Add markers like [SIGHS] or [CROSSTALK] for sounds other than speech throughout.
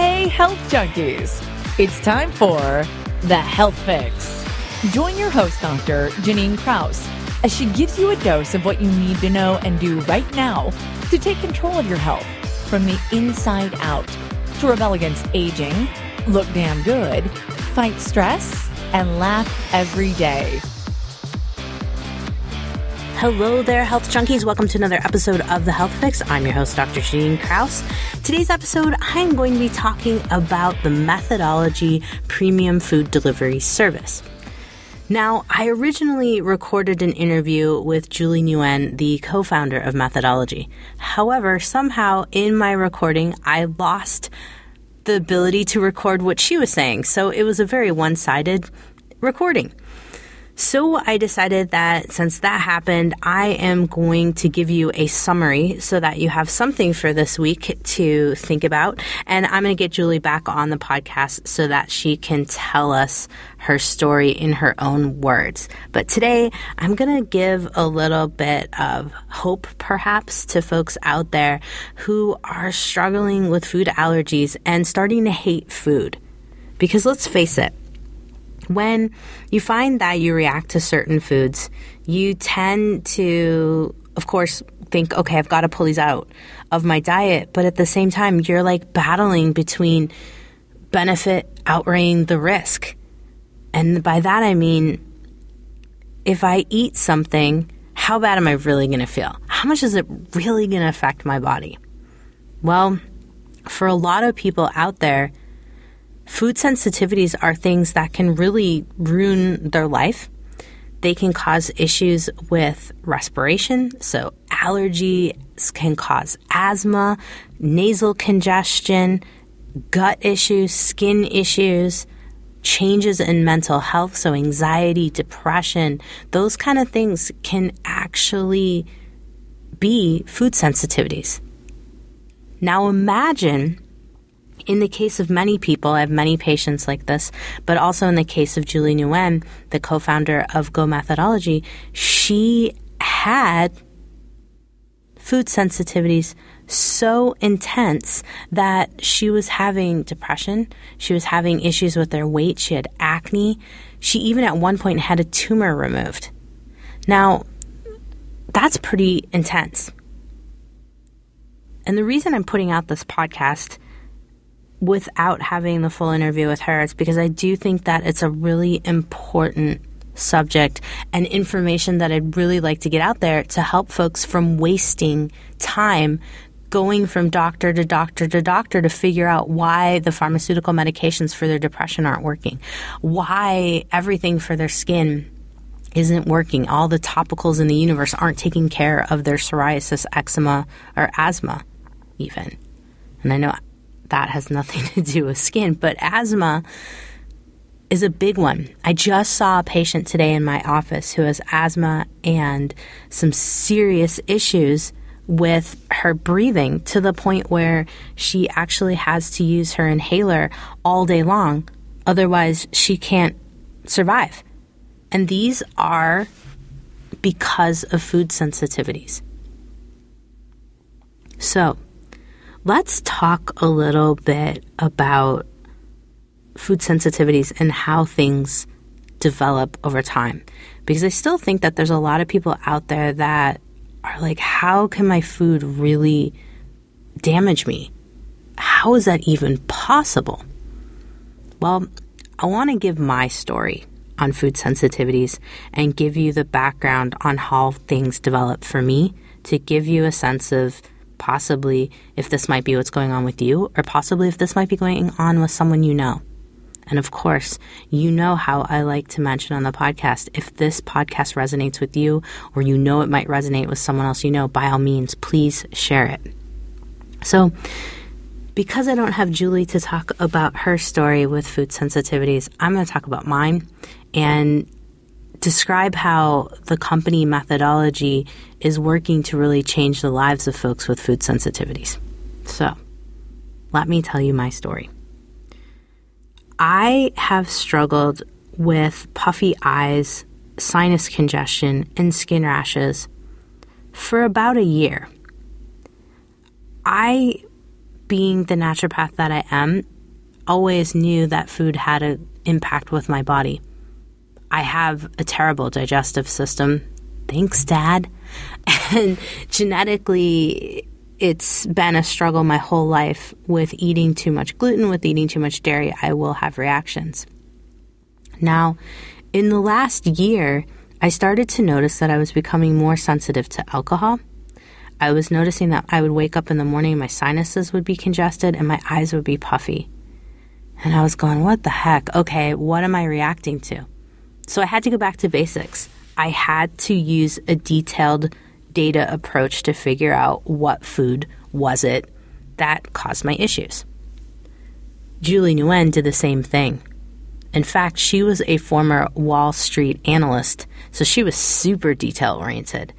Hey, health junkies! It's time for the Health Fix. Join your host, Dr. Jannine Krause, as she gives you a dose of what you need to know and do right now to take control of your health from the inside out to rebel against aging, look damn good, fight stress, and laugh every day. Hello there, health junkies. Welcome to another episode of The Health Fix. I'm your host, Dr. Jannine Krause. Today's episode, I'm going to be talking about the Methodology Premium Food Delivery Service. Now, I originally recorded an interview with Julie Nguyen, the co founder of Methodology. However, somehow in my recording, I lost the ability to record what she was saying. So it was a very one sided recording. So I decided that since that happened, I am going to give you a summary so that you have something for this week to think about. And I'm going to get Julie back on the podcast so that she can tell us her story in her own words. But today, I'm going to give a little bit of hope, perhaps, to folks out there who are struggling with food allergies and starting to hate food. Because let's face it, when you find that you react to certain foods, you tend to, of course, think, okay, I've got to pull these out of my diet. But at the same time, you're like battling between benefit outweighing the risk. And by that, I mean, if I eat something, how bad am I really going to feel? How much is it really going to affect my body? Well, for a lot of people out there, Food sensitivities are things that can really ruin their life. They can cause issues with respiration, so allergies can cause asthma, nasal congestion, gut issues, skin issues, changes in mental health, so anxiety, depression, those kind of things can actually be food sensitivities. Now imagine in the case of many people, I have many patients like this, but also in the case of Julie Nguyen, the co founder of Go Methodology, she had food sensitivities so intense that she was having depression. She was having issues with her weight. She had acne. She even at one point had a tumor removed. Now, that's pretty intense. And the reason I'm putting out this podcast without having the full interview with her It's because I do think that it's a really important subject and information that I'd really like to get out there to help folks from wasting time going from doctor to doctor to doctor to figure out why the pharmaceutical medications for their depression aren't working, why everything for their skin isn't working, all the topicals in the universe aren't taking care of their psoriasis, eczema, or asthma, even. And I know that has nothing to do with skin, but asthma is a big one. I just saw a patient today in my office who has asthma and some serious issues with her breathing to the point where she actually has to use her inhaler all day long. Otherwise, she can't survive. And these are because of food sensitivities. So, let's talk a little bit about food sensitivities and how things develop over time. Because I still think that there's a lot of people out there that are like, how can my food really damage me? How is that even possible? Well, I want to give my story on food sensitivities and give you the background on how things develop for me to give you a sense of possibly if this might be what's going on with you, or possibly if this might be going on with someone you know. And of course, you know how I like to mention on the podcast if this podcast resonates with you, or you know it might resonate with someone else you know, by all means, please share it. So, because I don't have Julie to talk about her story with food sensitivities, I'm going to talk about mine and describe how the company methodology is working to really change the lives of folks with food sensitivities. So, let me tell you my story. I have struggled with puffy eyes, sinus congestion, and skin rashes for about a year. I being the naturopath that I am, always knew that food had an impact with my body. I have a terrible digestive system. Thanks, Dad. [LAUGHS] And genetically, it's been a struggle my whole life with eating too much gluten, with eating too much dairy. I will have reactions. Now, in the last year, I started to notice that I was becoming more sensitive to alcohol. I was noticing that I would wake up in the morning my sinuses would be congested and my eyes would be puffy. And I was going, what the heck? Okay, what am I reacting to? So I had to go back to basics. I had to use a detailed data approach to figure out what food was it that caused my issues. Julie Nguyen did the same thing. In fact, she was a former Wall Street analyst, so she was super detail oriented.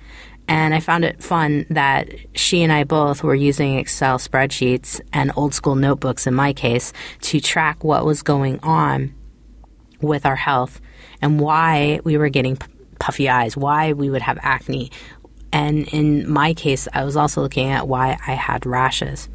And I found it fun that she and I both were using Excel spreadsheets and old school notebooks, in my case, to track what was going on with our health and why we were getting puffy eyes, why we would have acne. And in my case, I was also looking at why I had rashes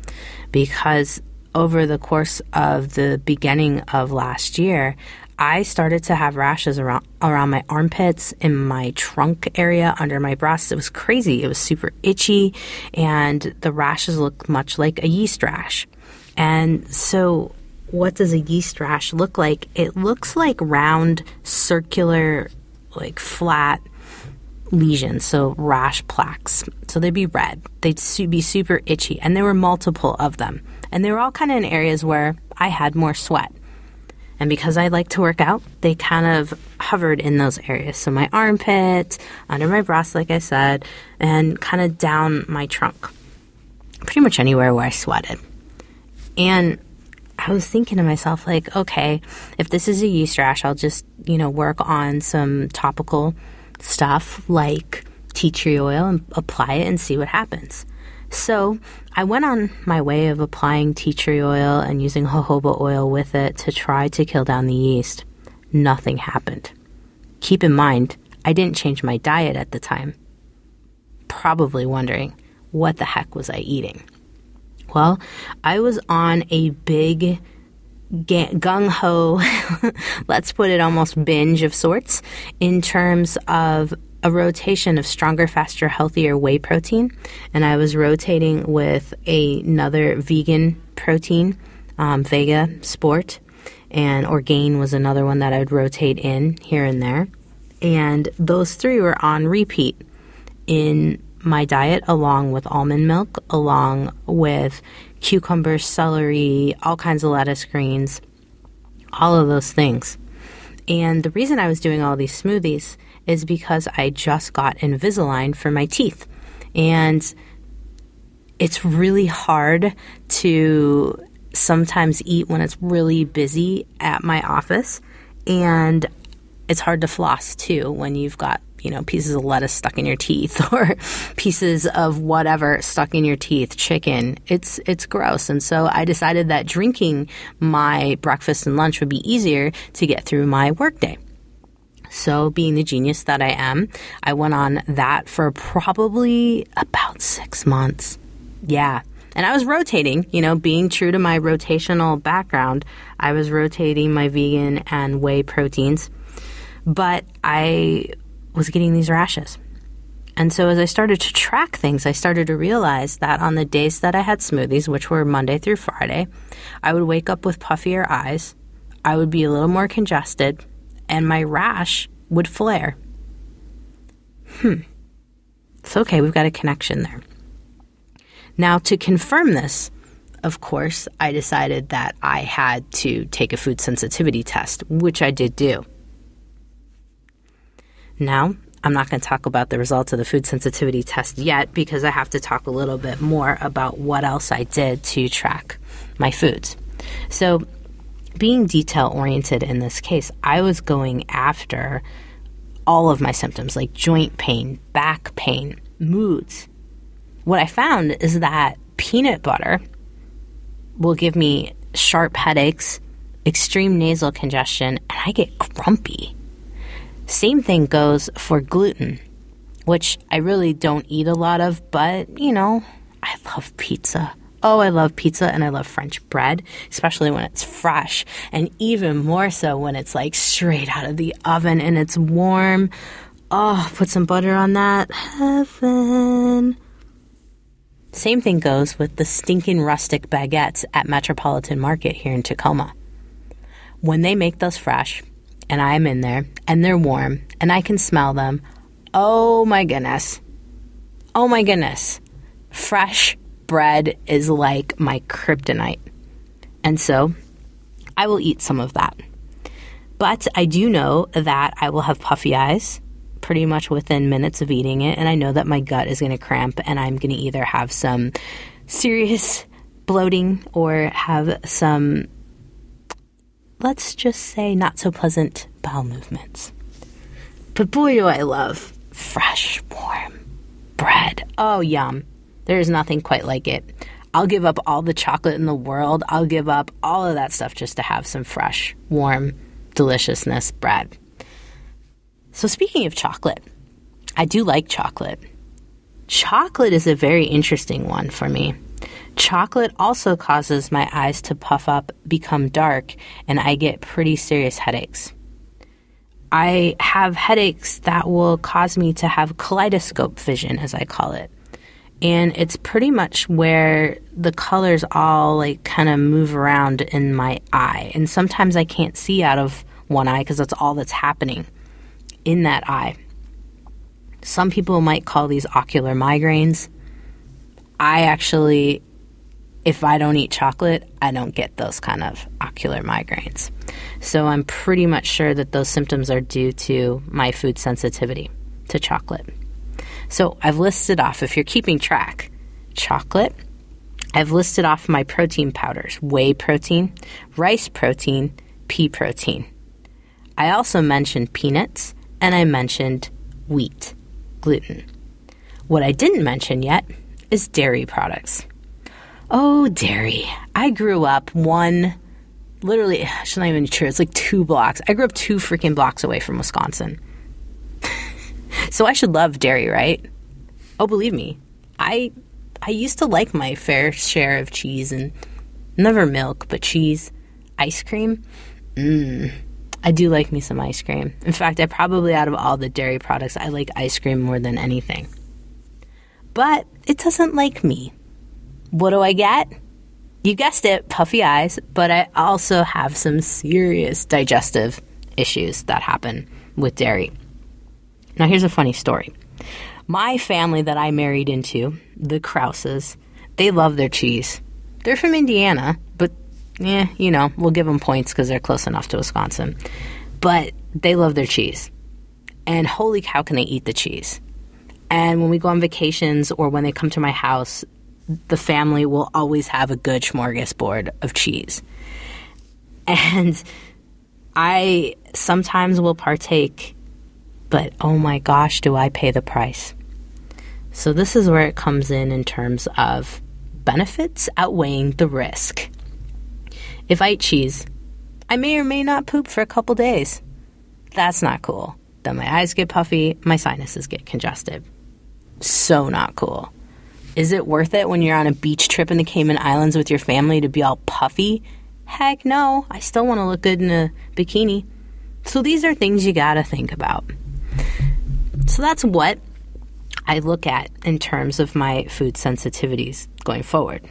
because over the course of the beginning of last year, I started to have rashes around around my armpits, in my trunk area, under my breasts. It was crazy. It was super itchy, and the rashes looked much like a yeast rash. And so, what does a yeast rash look like? It looks like round, circular, like flat lesions, so rash plaques. So they'd be red. They'd be super itchy, and there were multiple of them. And they were all kind of in areas where I had more sweat. And because I like to work out, they kind of hovered in those areas. So my armpit, under my breast, like I said, and kind of down my trunk. Pretty much anywhere where I sweated. And I was thinking to myself, like, okay, if this is a yeast rash, I'll just, you know, work on some topical stuff like tea tree oil and apply it and see what happens. So I went on my way of applying tea tree oil and using jojoba oil with it to try to kill down the yeast. Nothing happened. Keep in mind, I didn't change my diet at the time. Probably wondering, what the heck was I eating? Well, I was on a big gung ho, [LAUGHS] let's put it almost binge of sorts, in terms of a rotation of stronger, faster, healthier whey protein, and I was rotating with another vegan protein, um, Vega Sport, and Orgain was another one that I'd rotate in here and there. And those three were on repeat in my diet, along with almond milk, along with cucumber, celery, all kinds of lettuce greens, all of those things. And the reason I was doing all these smoothies is because I just got Invisalign for my teeth. And it's really hard to sometimes eat when it's really busy at my office. And it's hard to floss too when you've got, you know, pieces of lettuce stuck in your teeth [LAUGHS] or pieces of whatever stuck in your teeth, chicken. It's it's gross. And so I decided that drinking my breakfast and lunch would be easier to get through my workday. So, being the genius that I am, I went on that for probably about six months. Yeah. And I was rotating, you know, being true to my rotational background, I was rotating my vegan and whey proteins. But I was getting these rashes. And so as I started to track things, I started to realize that on the days that I had smoothies, which were Monday through Friday, I would wake up with puffier eyes. I would be a little more congested and my rash would flare. Hmm. It's okay, we've got a connection there. Now, to confirm this, of course, I decided that I had to take a food sensitivity test, which I did do. Now, I'm not going to talk about the results of the food sensitivity test yet because I have to talk a little bit more about what else I did to track my foods. So, being detail oriented in this case, I was going after all of my symptoms like joint pain, back pain, moods. What I found is that peanut butter will give me sharp headaches, extreme nasal congestion, and I get grumpy. Same thing goes for gluten, which I really don't eat a lot of, but you know, I love pizza. Oh, I love pizza and I love French bread, especially when it's fresh, and even more so when it's like straight out of the oven and it's warm. Oh, put some butter on that. Heaven. Same thing goes with the stinking rustic baguettes at Metropolitan Market here in Tacoma. When they make those fresh, and I'm in there, and they're warm, and I can smell them, oh my goodness. Oh my goodness. Fresh bread is like my kryptonite. And so I will eat some of that. But I do know that I will have puffy eyes pretty much within minutes of eating it. And I know that my gut is going to cramp and I'm going to either have some serious bloating or have some, let's just say, not so pleasant bowel movements. But boy, do I love fresh, warm bread. Oh, yum. There's nothing quite like it. I'll give up all the chocolate in the world. I'll give up all of that stuff just to have some fresh, warm, deliciousness bread. So, speaking of chocolate, I do like chocolate. Chocolate is a very interesting one for me. Chocolate also causes my eyes to puff up, become dark, and I get pretty serious headaches. I have headaches that will cause me to have kaleidoscope vision, as I call it. And it's pretty much where the colors all like kind of move around in my eye. And sometimes i can't see out of one eye because that's all that's happening in that eye. Some people might call these ocular migraines i actually if i don't eat chocolate i don't get those kind of ocular migraines so i'm pretty much sure that those symptoms are due to my food sensitivity to chocolate so I've listed off, if you're keeping track, chocolate. I've listed off my protein powders whey protein, rice protein, pea protein. I also mentioned peanuts and I mentioned wheat, gluten. What I didn't mention yet is dairy products. Oh, dairy. I grew up one, literally, [SIGHS] it's not even true, it's like two blocks. I grew up two freaking blocks away from Wisconsin. [LAUGHS] So I should love dairy, right? Oh, believe me, I I used to like my fair share of cheese and never milk, but cheese, ice cream. Mmm. I do like me some ice cream. In fact, I probably out of all the dairy products, I like ice cream more than anything. But it doesn't like me. What do I get? You guessed it, puffy eyes, but I also have some serious digestive issues that happen with dairy. Now, here's a funny story. My family that I married into, the Krauses, they love their cheese. They're from Indiana, but yeah, you know, we'll give them points because they're close enough to Wisconsin. But they love their cheese. And holy cow, can they eat the cheese? And when we go on vacations or when they come to my house, the family will always have a good smorgasbord of cheese. And I sometimes will partake but oh my gosh, do I pay the price? So, this is where it comes in in terms of benefits outweighing the risk. If I eat cheese, I may or may not poop for a couple days. That's not cool. Then my eyes get puffy, my sinuses get congested. So not cool. Is it worth it when you're on a beach trip in the Cayman Islands with your family to be all puffy? Heck no, I still want to look good in a bikini. So these are things you gotta think about. So that's what I look at in terms of my food sensitivities going forward.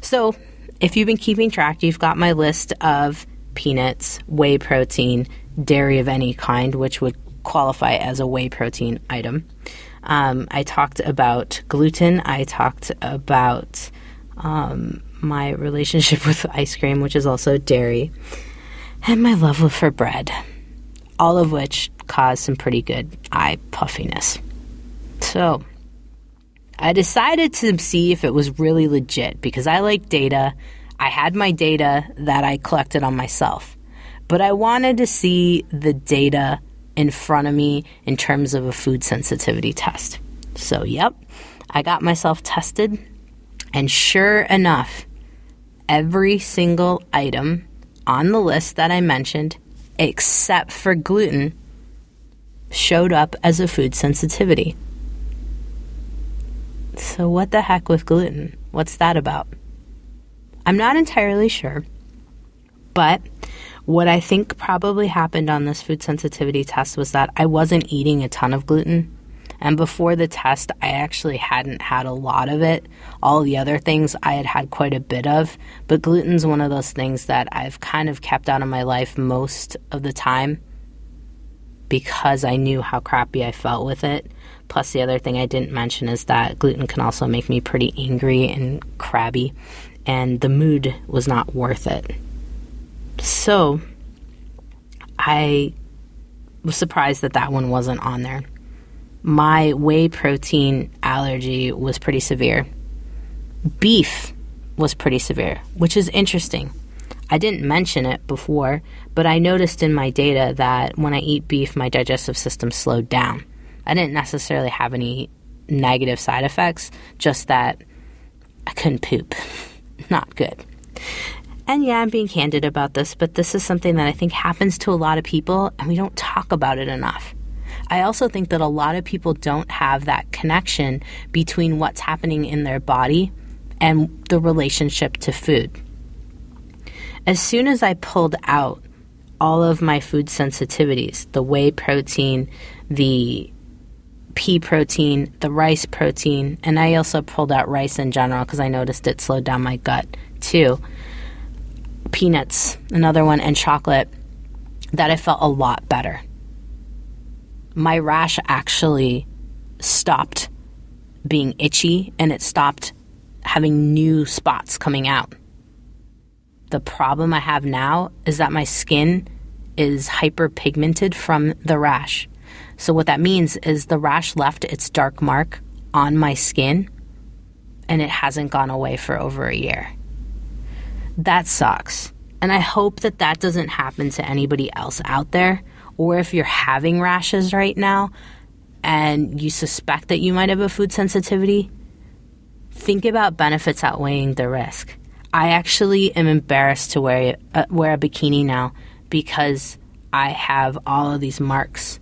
So, if you've been keeping track, you've got my list of peanuts, whey protein, dairy of any kind, which would qualify as a whey protein item. Um, I talked about gluten. I talked about um, my relationship [LAUGHS] with ice cream, which is also dairy, and my love for bread all of which caused some pretty good eye puffiness. So, I decided to see if it was really legit because I like data. I had my data that I collected on myself, but I wanted to see the data in front of me in terms of a food sensitivity test. So, yep, I got myself tested, and sure enough, every single item on the list that I mentioned except for gluten, showed up as a food sensitivity. So, what the heck with gluten? What's that about? I'm not entirely sure, but what I think probably happened on this food sensitivity test was that I wasn't eating a ton of gluten. And before the test, I actually hadn't had a lot of it. All the other things I had had quite a bit of, but gluten's one of those things that I've kind of kept out of my life most of the time because I knew how crappy I felt with it. Plus, the other thing I didn't mention is that gluten can also make me pretty angry and crabby, and the mood was not worth it. So, I was surprised that that one wasn't on there. My whey protein allergy was pretty severe. Beef was pretty severe, which is interesting. I didn't mention it before, but I noticed in my data that when I eat beef, my digestive system slowed down. I didn't necessarily have any negative side effects, just that I couldn't poop. [LAUGHS] Not good. And yeah, I'm being candid about this, but this is something that I think happens to a lot of people and we don't talk about it enough. I also think that a lot of people don't have that connection between what's happening in their body and the relationship to food. As soon as I pulled out all of my food sensitivities the whey protein, the pea protein, the rice protein, and I also pulled out rice in general because I noticed it slowed down my gut too. Peanuts, another one, and chocolate, that I felt a lot better. My rash actually stopped being itchy and it stopped having new spots coming out. The problem I have now is that my skin is hyperpigmented from the rash. So, what that means is the rash left its dark mark on my skin and it hasn't gone away for over a year. That sucks. And I hope that that doesn't happen to anybody else out there. Or if you're having rashes right now and you suspect that you might have a food sensitivity, think about benefits outweighing the risk. I actually am embarrassed to wear, uh, wear a bikini now because I have all of these marks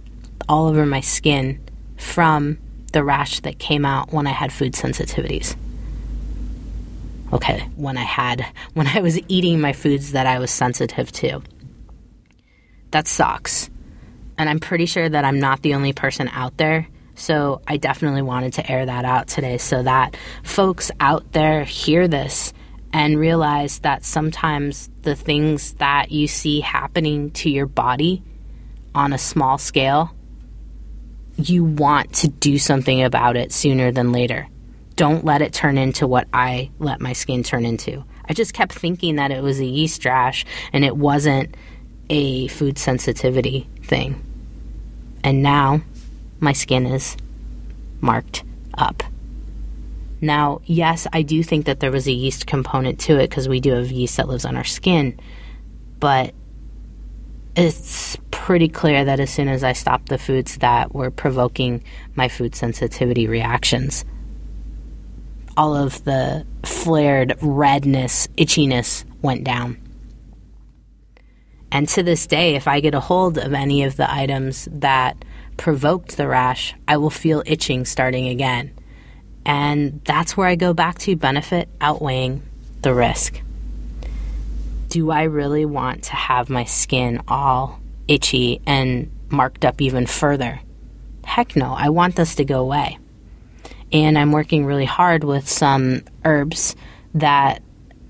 all over my skin from the rash that came out when I had food sensitivities. Okay, when I had, when I was eating my foods that I was sensitive to. That sucks. And I'm pretty sure that I'm not the only person out there. So I definitely wanted to air that out today so that folks out there hear this and realize that sometimes the things that you see happening to your body on a small scale you want to do something about it sooner than later. Don't let it turn into what I let my skin turn into. I just kept thinking that it was a yeast rash and it wasn't a food sensitivity thing. And now my skin is marked up. Now, yes, I do think that there was a yeast component to it because we do have yeast that lives on our skin, but it's pretty clear that as soon as I stopped the foods that were provoking my food sensitivity reactions, all of the flared redness, itchiness went down. And to this day, if I get a hold of any of the items that provoked the rash, I will feel itching starting again. And that's where I go back to benefit outweighing the risk. Do I really want to have my skin all itchy and marked up even further. Heck no, I want this to go away. And I'm working really hard with some herbs that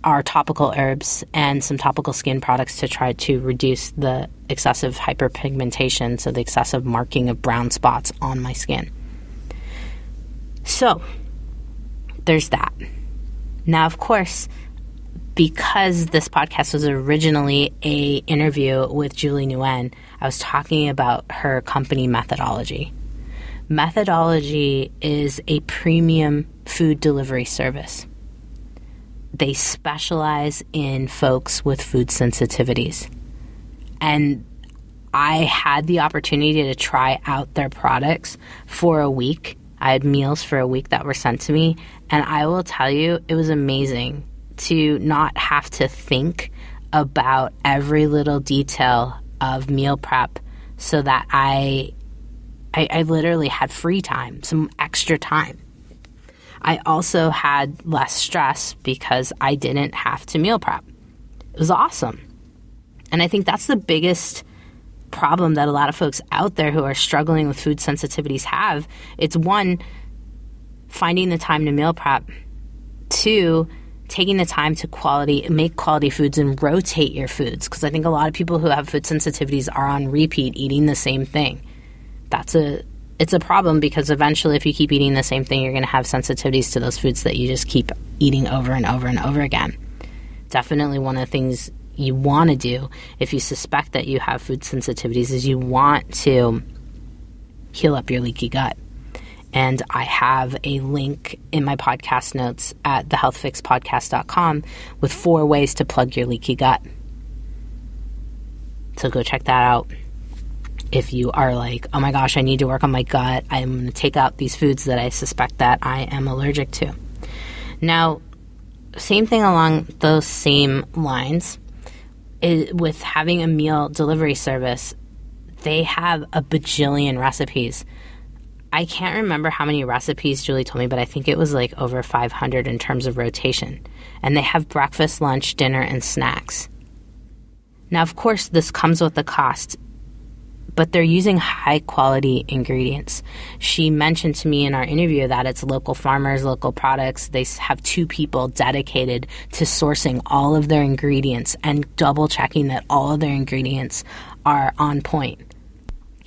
are topical herbs and some topical skin products to try to reduce the excessive hyperpigmentation, so the excessive marking of brown spots on my skin. So, there's that. Now, of course, because this podcast was originally a interview with Julie Nguyen, I was talking about her company methodology. Methodology is a premium food delivery service. They specialize in folks with food sensitivities. And I had the opportunity to try out their products for a week. I had meals for a week that were sent to me, and I will tell you, it was amazing to not have to think about every little detail of meal prep so that I, I, I literally had free time, some extra time. I also had less stress because I didn't have to meal prep. It was awesome. And I think that's the biggest problem that a lot of folks out there who are struggling with food sensitivities have. It's one, finding the time to meal prep. Two, taking the time to quality make quality foods and rotate your foods because I think a lot of people who have food sensitivities are on repeat eating the same thing. That's a it's a problem because eventually if you keep eating the same thing you're going to have sensitivities to those foods that you just keep eating over and over and over again. Definitely one of the things you want to do if you suspect that you have food sensitivities is you want to heal up your leaky gut. And I have a link in my podcast notes at thehealthfixpodcast.com with four ways to plug your leaky gut. So go check that out. If you are like, oh my gosh, I need to work on my gut, I'm going to take out these foods that I suspect that I am allergic to. Now, same thing along those same lines is with having a meal delivery service. They have a bajillion recipes I can't remember how many recipes Julie told me, but I think it was like over 500 in terms of rotation. And they have breakfast, lunch, dinner, and snacks. Now, of course, this comes with a cost, but they're using high quality ingredients. She mentioned to me in our interview that it's local farmers, local products. They have two people dedicated to sourcing all of their ingredients and double checking that all of their ingredients are on point.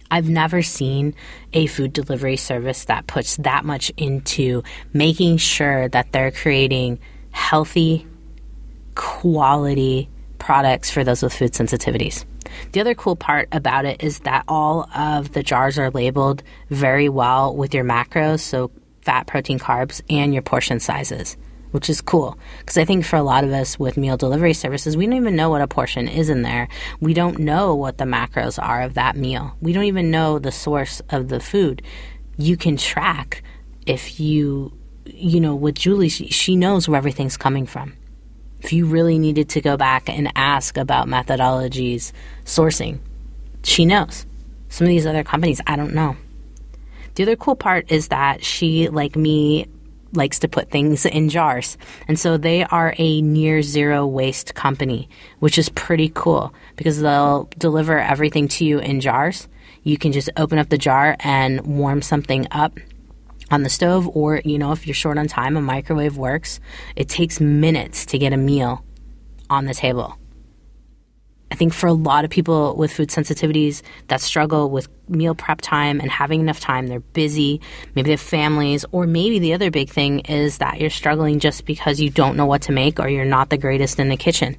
I've never seen a food delivery service that puts that much into making sure that they're creating healthy, quality products for those with food sensitivities. The other cool part about it is that all of the jars are labeled very well with your macros, so fat, protein, carbs, and your portion sizes which is cool because I think for a lot of us with meal delivery services, we don't even know what a portion is in there. We don't know what the macros are of that meal. We don't even know the source of the food. You can track if you, you know, with Julie, she, she knows where everything's coming from. If you really needed to go back and ask about methodologies, sourcing, she knows. Some of these other companies, I don't know. The other cool part is that she, like me, likes to put things in jars. And so they are a near zero waste company, which is pretty cool because they'll deliver everything to you in jars. You can just open up the jar and warm something up on the stove, or, you know, if you're short on time, a microwave works. It takes minutes to get a meal on the table. I think for a lot of people with food sensitivities that struggle with meal prep time and having enough time, they're busy, maybe they have families, or maybe the other big thing is that you're struggling just because you don't know what to make or you're not the greatest in the kitchen.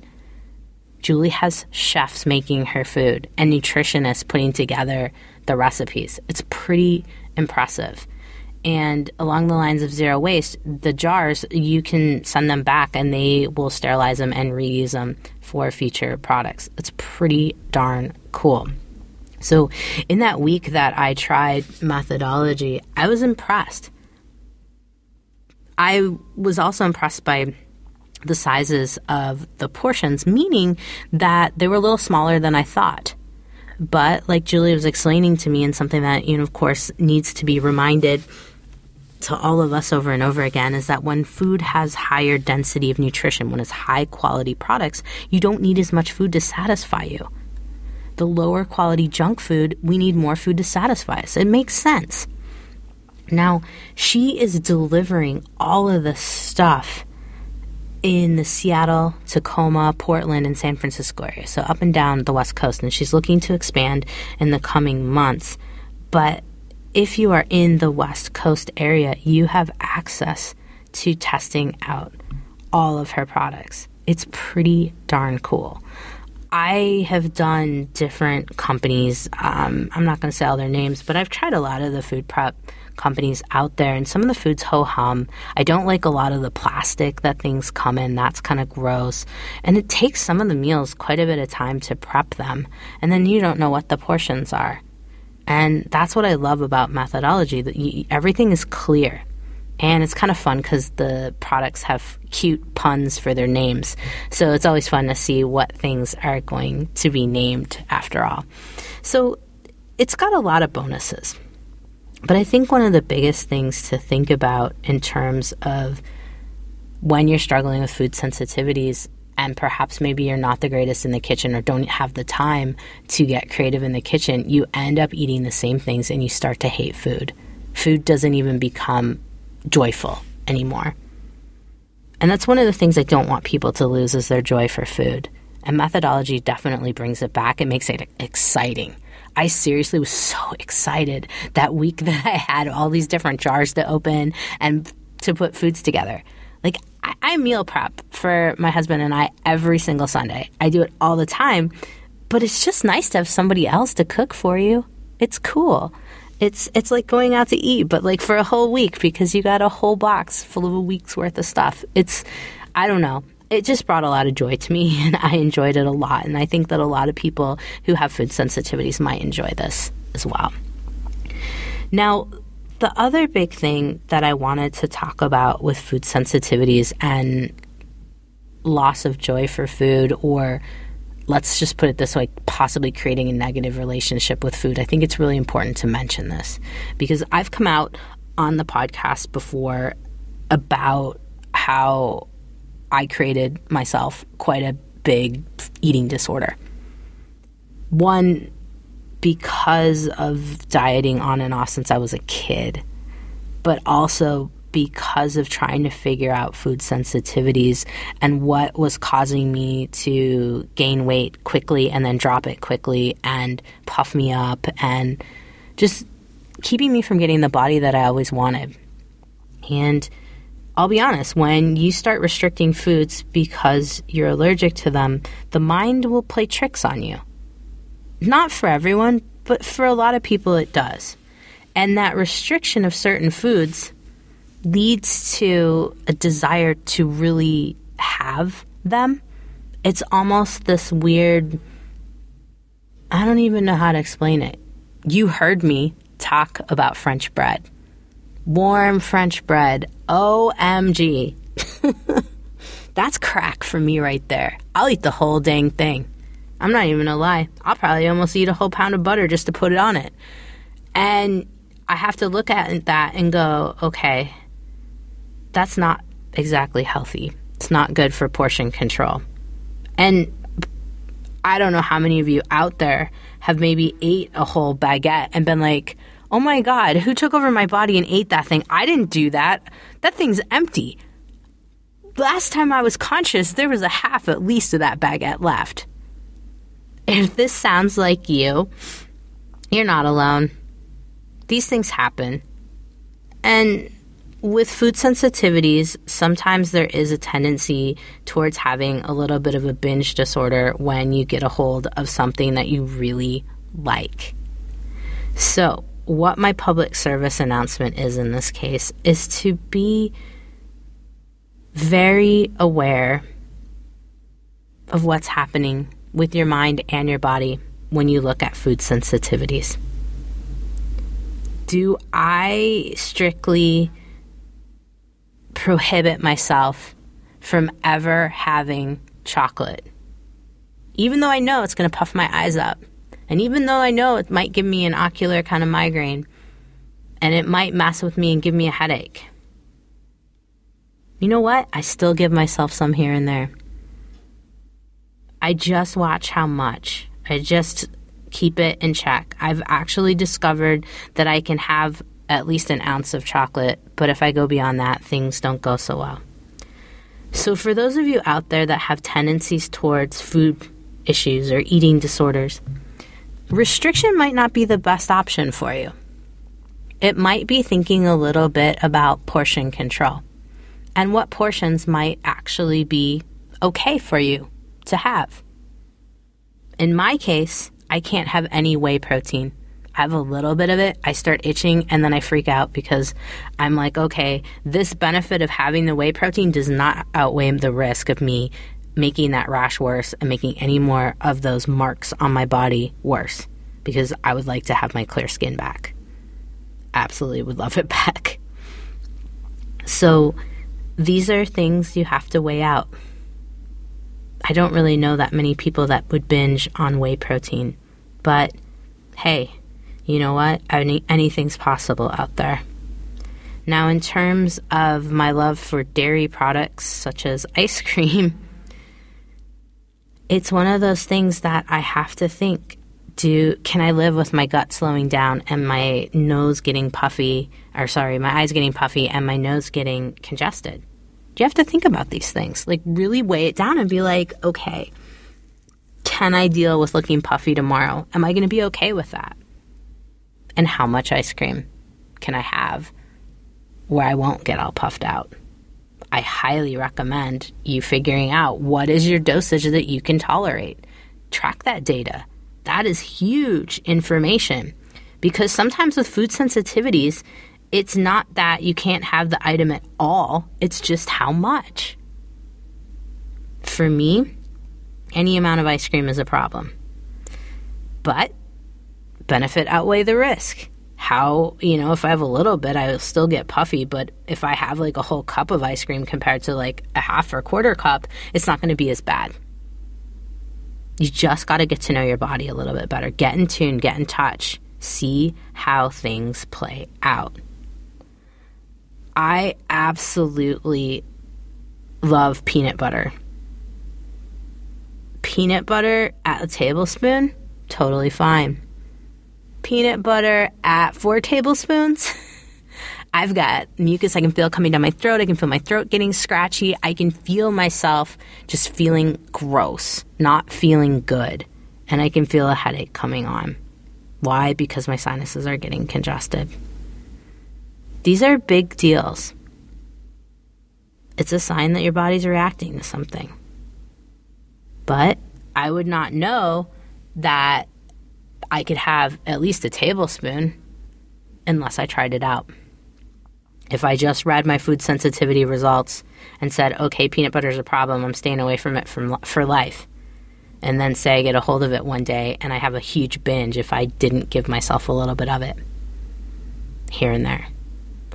Julie has chefs making her food and nutritionists putting together the recipes. It's pretty impressive. And along the lines of zero waste, the jars, you can send them back and they will sterilize them and reuse them for future products. It's pretty darn cool. So, in that week that I tried methodology, I was impressed. I was also impressed by the sizes of the portions, meaning that they were a little smaller than I thought. But, like Julie was explaining to me, and something that, you know, of course, needs to be reminded to all of us over and over again is that when food has higher density of nutrition, when it's high quality products, you don't need as much food to satisfy you. The lower quality junk food, we need more food to satisfy us. It makes sense. Now, she is delivering all of the stuff in the Seattle, Tacoma, Portland, and San Francisco area, so up and down the West Coast, and she's looking to expand in the coming months. But if you are in the West Coast area, you have access to testing out all of her products. It's pretty darn cool. I have done different companies. Um, I'm not going to say all their names, but I've tried a lot of the food prep companies out there, and some of the foods ho hum. I don't like a lot of the plastic that things come in. That's kind of gross. And it takes some of the meals quite a bit of time to prep them, and then you don't know what the portions are. And that's what I love about methodology that you, everything is clear. And it's kind of fun because the products have cute puns for their names. So it's always fun to see what things are going to be named after all. So it's got a lot of bonuses. But I think one of the biggest things to think about in terms of when you're struggling with food sensitivities and perhaps maybe you're not the greatest in the kitchen or don't have the time to get creative in the kitchen, you end up eating the same things and you start to hate food. Food doesn't even become joyful anymore. And that's one of the things I don't want people to lose is their joy for food. And methodology definitely brings it back. It makes it exciting. I seriously was so [LAUGHS] excited that week [LAUGHS] that I had all these different jars to open and to put foods together. Like, I, I meal prep for my husband and I every single Sunday. I do it all the time, but it's just nice to have somebody else to cook for you. It's cool. It's it's like going out to eat, but like for a whole week because you got a whole box full of a week's worth of stuff. It's I don't know. It just brought a lot of joy to me [LAUGHS] and I enjoyed it a lot. And I think that a lot of people who have food sensitivities might enjoy this as well. Now, the other big thing that I wanted to talk about with food sensitivities and loss of joy for food, or let's just put it this way, possibly creating a negative relationship with food, I think it's really important to mention this because I've come out on the podcast before about how I created myself quite a big eating disorder. One, because of dieting on and off since I was a kid, but also because of trying to figure out food sensitivities and what was causing me to gain weight quickly and then drop it quickly and puff me up and just keeping me from getting the body that I always wanted. And I'll be honest, when you start restricting foods because you're allergic to them, the mind will play tricks on you. Not for everyone, but for a lot of people it does. And that restriction of certain foods leads to a desire to really have them. It's almost this weird, I don't even know how to explain it. You heard me talk about French bread. Warm French bread. OMG. [LAUGHS] That's crack for me right there. I'll eat the whole dang thing. I'm not even gonna lie. I'll probably almost eat a whole pound of butter just to put it on it. And I have to look at that and go, okay, that's not exactly healthy. It's not good for portion control. And I don't know how many of you out there have maybe ate a whole baguette and been like, oh my God, who took over my body and ate that thing? I didn't do that. That thing's empty. Last time I was conscious, there was a half at least of that baguette left. If this sounds like you, you're not alone. These things happen. And with food sensitivities, sometimes there is a tendency towards having a little bit of a binge disorder when you get a hold of something that you really like. So, what my public service announcement is in this case is to be very aware of what's happening with your mind and your body when you look at food sensitivities. Do I strictly prohibit myself from ever having chocolate? Even though I know it's going to puff my eyes up, and even though I know it might give me an ocular kind of migraine, and it might mess with me and give me a headache. You know what? I still give myself some here and there. I just watch how much. I just keep it in check. I've actually discovered that I can have at least an ounce of chocolate, but if I go beyond that, things don't go so well. So, for those of you out there that have tendencies towards food issues or eating disorders, restriction might not be the best option for you. It might be thinking a little bit about portion control and what portions might actually be okay for you to have. In my case, I can't have any whey protein. I have a little bit of it, I start itching, and then I freak out because I'm like, okay, this benefit of having the whey protein does not outweigh the risk of me making that rash worse and making any more of those marks on my body worse because I would like to have my clear skin back. Absolutely would love it [LAUGHS] back. So, these are things you have to weigh out. I don't really know that many people that would binge on whey protein, but hey, you know what? Any, anything's possible out there. Now, in terms of my love for dairy products such as [LAUGHS] ice cream, it's one of those things that I have to think do can I live with my gut slowing down and my nose getting puffy or sorry, my eyes getting puffy and my nose getting congested? You have to think about these things. Like really weigh it down and be like, okay, can I deal with looking puffy tomorrow? Am I going to be okay with that? And how much ice cream can I have where I won't get all puffed out? I highly recommend you figuring out what is your dosage that you can tolerate. Track that data. That is huge information because sometimes with food sensitivities, it's not that you can't have the item at all, it's just how much. For me, any amount of ice cream is a problem. But benefit outweigh the risk. How, you know, if I have a little bit, I will still get puffy, but if I have like a whole cup of ice cream compared to like a half or quarter cup, it's not going to be as bad. You just got to get to know your body a little bit better. Get in tune, get in touch, see how things play out. I absolutely love peanut butter. Peanut butter at a tablespoon, totally fine. Peanut butter at four tablespoons, [LAUGHS] I've got mucus I can feel coming down my throat. I can feel my throat getting scratchy. I can feel myself just feeling gross, not feeling good. And I can feel a headache coming on. Why? Because my sinuses are getting congested. These are big deals. It's a sign that your body's reacting to something. But I would not know that I could have at least a tablespoon unless I tried it out. If I just read my food sensitivity results and said, okay, peanut butter is a problem, I'm staying away from it from, for life, and then say I get a hold of it one day and I have a huge binge if I didn't give myself a little bit of it here and there.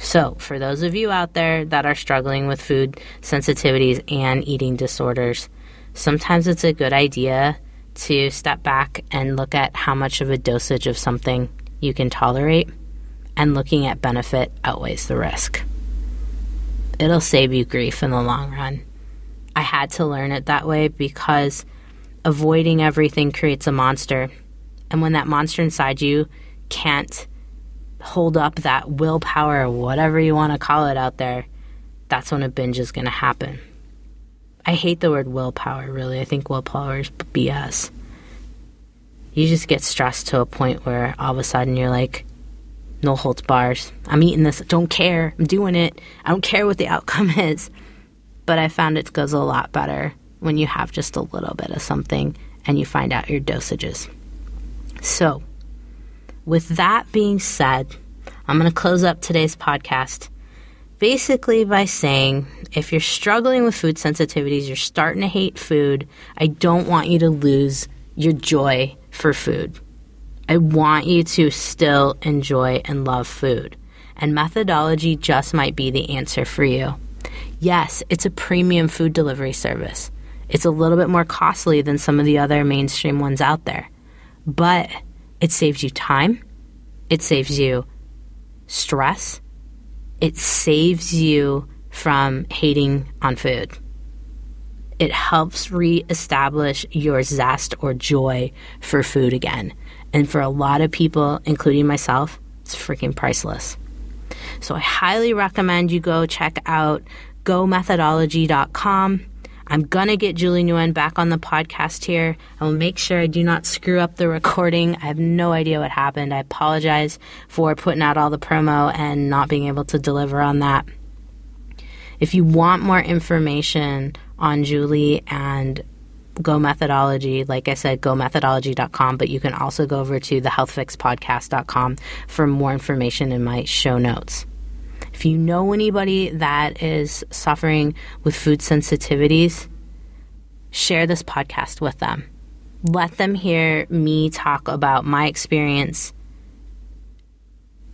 So, for those of you out there that are struggling with food sensitivities and eating disorders, sometimes it's a good idea to step back and look at how much of a dosage of something you can tolerate, and looking at benefit outweighs the risk. It'll save you grief in the long run. I had to learn it that way because avoiding everything creates a monster. And when that monster inside you can't hold up that willpower whatever you want to call it out there, that's when a binge is going to happen. I hate the word willpower, really. I think willpower is BS. You just get stressed to a point where all of a sudden you're like, no holds bars. I'm eating this. I Don't care. I'm doing it. I don't care what the outcome [LAUGHS] is. But I found it goes a lot better when you have just a little bit of something and you find out your dosages. So, with that being said, I'm going to close up today's podcast basically by saying if you're struggling with food sensitivities, you're starting to hate food, I don't want you to lose your joy for food. I want you to still enjoy and love food. And methodology just might be the answer for you. Yes, it's a premium food delivery service. It's a little bit more costly than some of the other mainstream ones out there, but it saves you time, it saves you stress, it saves you from hating on food. It helps reestablish your zest or joy for food again. And for a lot of people, including myself, it's freaking priceless. So I highly recommend you go check out gomethodology.com. I'm going to get Julie Nguyen back on the podcast here. I will make sure I do not screw up the recording. I have no idea what happened. I apologize for putting out all the promo and not being able to deliver on that. If you want more information on Julie and Go Methodology, like I said, gomethodology.com, but you can also go over to thehealthfixpodcast.com for more information in my show notes. If you know anybody that is suffering with food sensitivities, share this podcast with them. Let them hear me talk about my experience.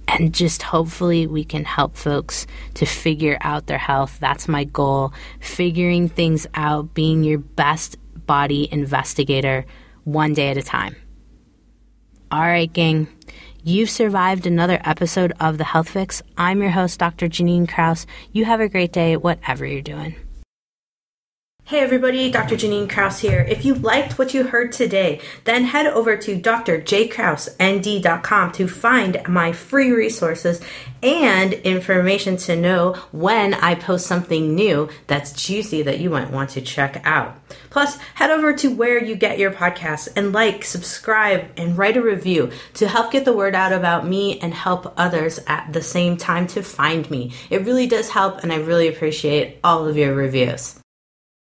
And just hopefully, we can help folks to figure out their health. That's my goal. Figuring things out, being your best body investigator one day at a time. All right, gang. You've survived another episode of The Health Fix. I'm your host, Dr. Jannine Krause. You have a great day, whatever you're doing. Hey everybody, Dr. Jannine Krause here. If you liked what you heard today, then head over to drjkrausnd.com to find my free resources and information to know when I post something new that's juicy that you might want to check out. Plus, head over to where you get your podcasts and like, subscribe, and write a review to help get the word out about me and help others at the same time to find me. It really does help, and I really appreciate all of your reviews.